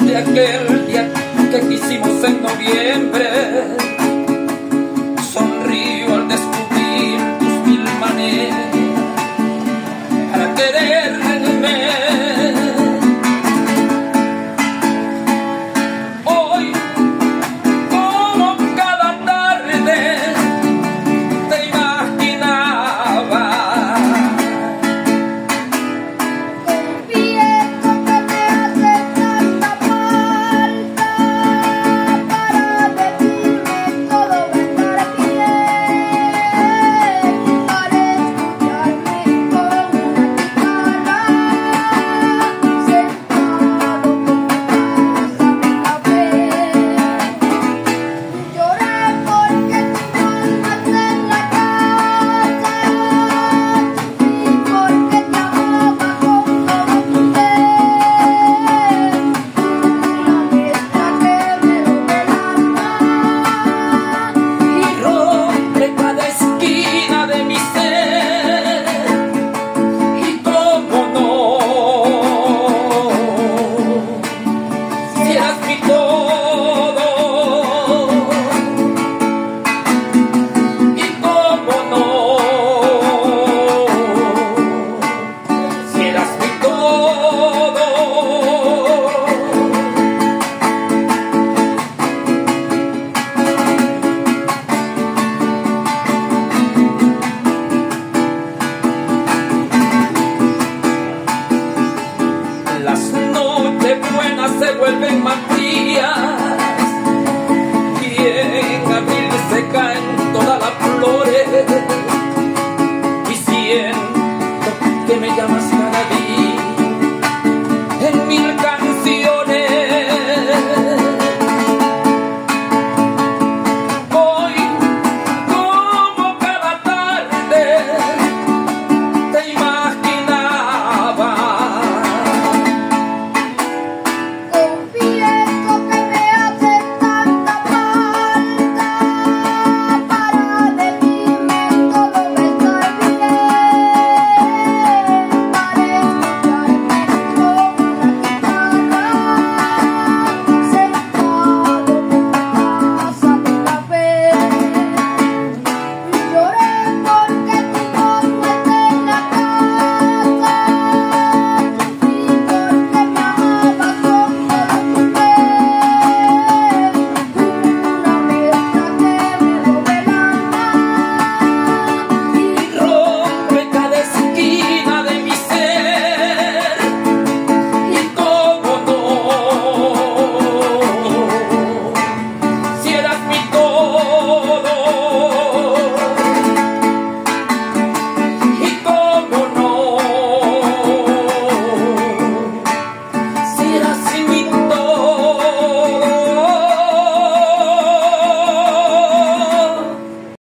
de aquel día que quisimos en noviembre. Sonrío al descubrir tus mil maneras para querer. se vuelven más